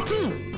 Hmm.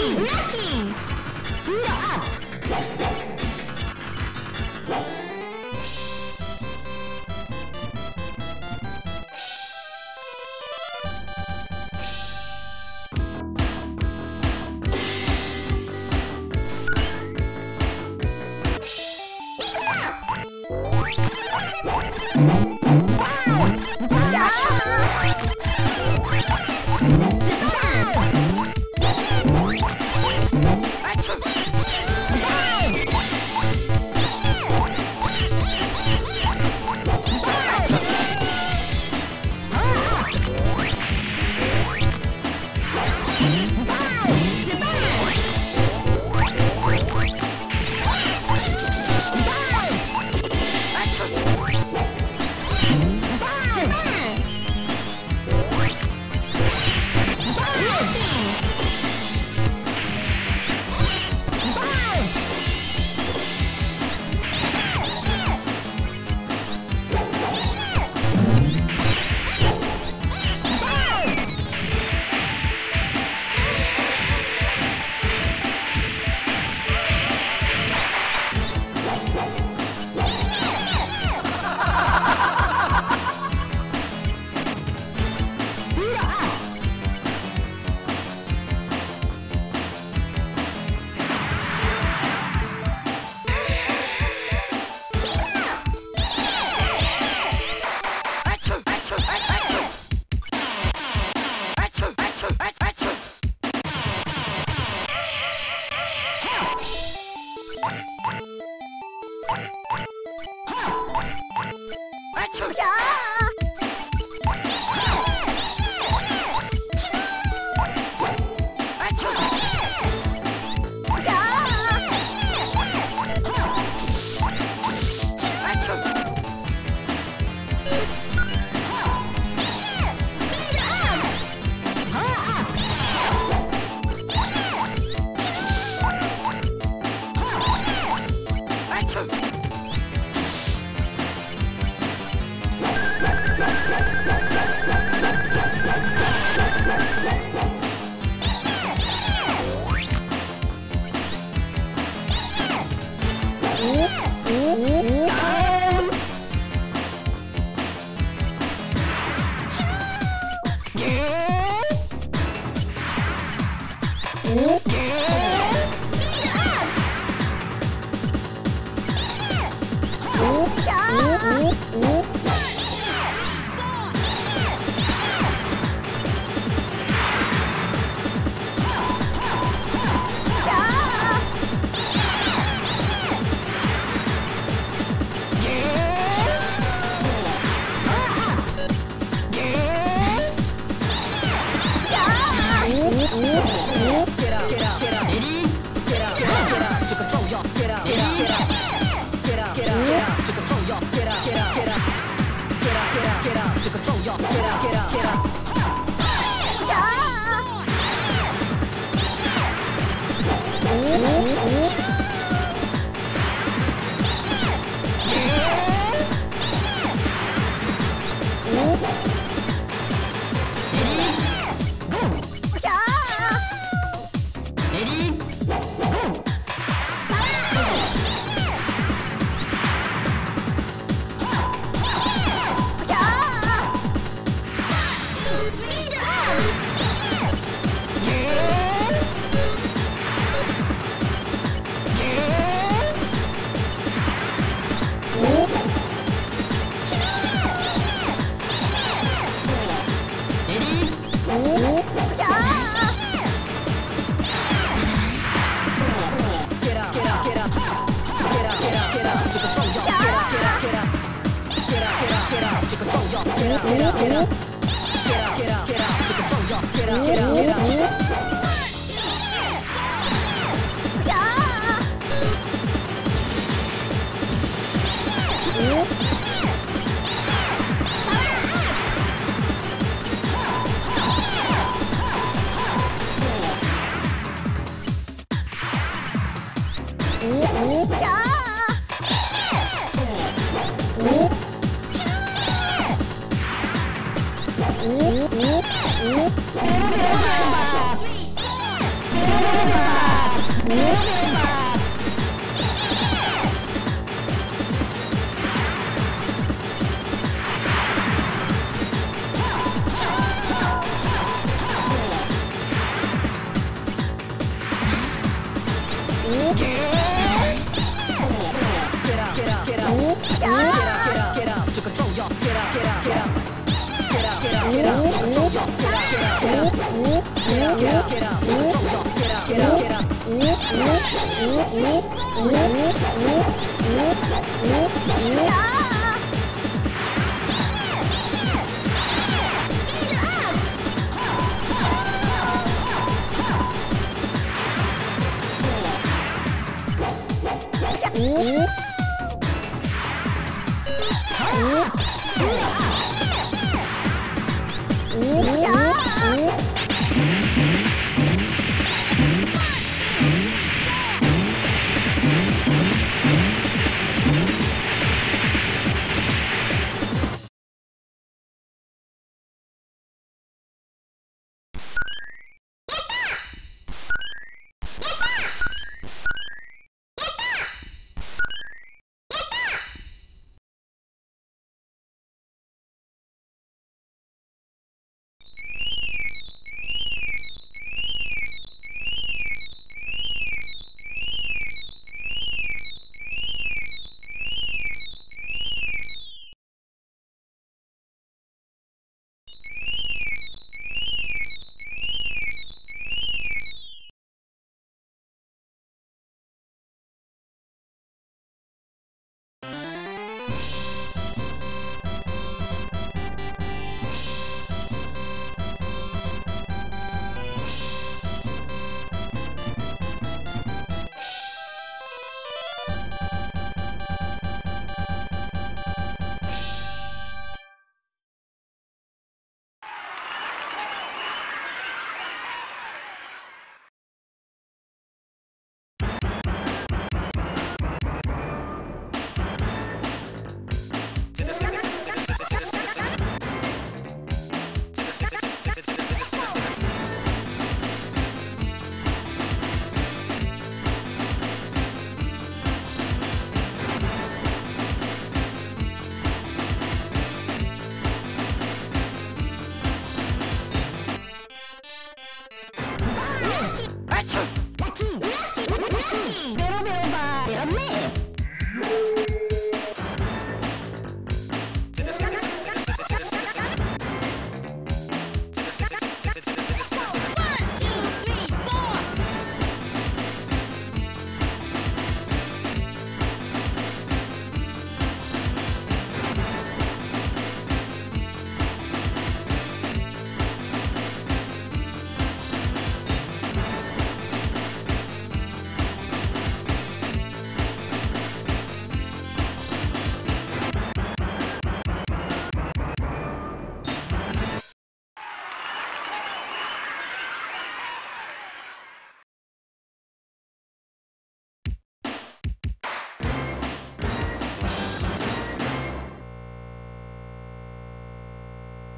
Lucky! Nothing! Nothing! quiero